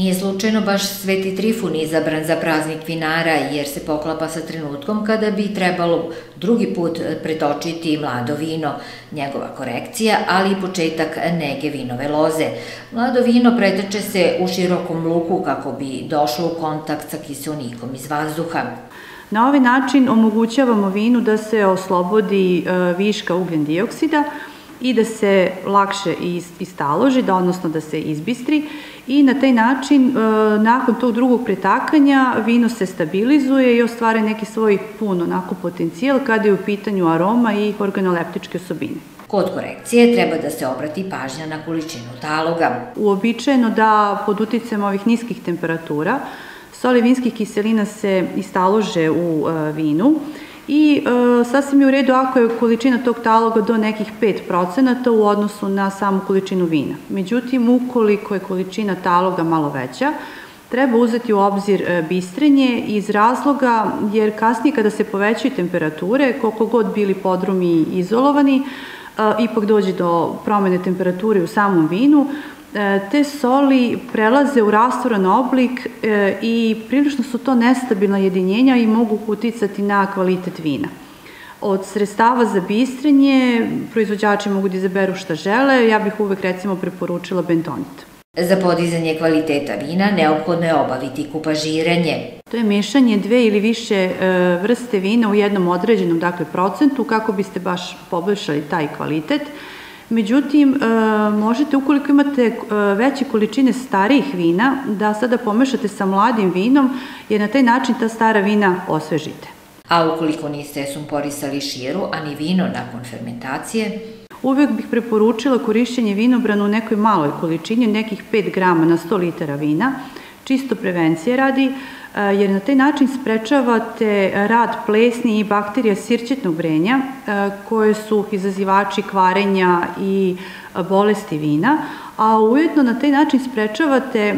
Nije slučajno baš Sveti Trifun izabran za praznik vinara, jer se poklapa sa trenutkom kada bi trebalo drugi put pretočiti mlado vino, njegova korekcija, ali i početak nege vinove loze. Mlado vino preteče se u širokom luku kako bi došlo u kontakt sa kiselnikom iz vazduha. Na ovaj način omogućavamo vinu da se oslobodi e, viška ugljen dioksida, i da se lakše istaloži, da odnosno da se izbistri i na taj način e, nakon tog drugog pretakanja vino se stabilizuje i ostvare neki svoj pun onako potencijal kada je u pitanju aroma i organoleptičke osobine. Kod korekcije treba da se obrati pažnja na količinu taloga. Uobičajeno da pod uticajem ovih niskih temperatura soli vinskih kiselina se istalože u e, vinu i e, sasvim je u redu ako je količina tog taloga do nekih 5% u odnosu na samu količinu vina. Međutim, ukoliko je količina taloga malo veća, treba uzeti u obzir e, bistrenje iz razloga jer kasnije kada se povećaju temperature, koliko god bili podrumi izolovani, e, ipak dođe do promene temperature u samom vinu, te soli prelaze u rastvoran oblik e, i prilično su to nestabilna jedinjenja i mogu uticati na kvalitet vina. Od sredstava za bistrenje proizvođači mogu da izaberu šta žele, ja bih uvek recimo preporučila bentonit. Za podizanje kvaliteta vina neophodno je obaviti kupažiranje. To je mešanje dve ili više e, vrste vina u jednom određenom dakle, procentu kako biste baš poboljšali taj kvalitet. Međutim, e, možete, ukoliko imate e, veće količine starijih vina, da sada pomešate sa mladim vinom, jer na taj način ta stara vina osvežite. A ukoliko niste sumporisali širu, a ni vino nakon fermentacije, Uvek bih preporučila korišćenje vinobrana u nekoj maloj količini, nekih 5 grama na 100 litara vina, čisto prevencije radi, jer na taj način sprečavate rad plesni i bakterija sirćetnog vrenja e, koje su izazivači kvarenja i bolesti vina, a ujedno na taj način sprečavate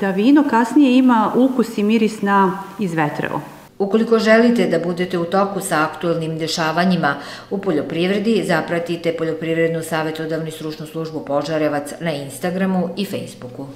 da vino kasnije ima ukus i miris na izvetrevo. Ukoliko želite da budete u toku sa aktualnim dešavanjima u poljoprivredi, zapratite Poljoprivrednu savjetodavnu stručnu službu Požarevac na Instagramu i Facebooku.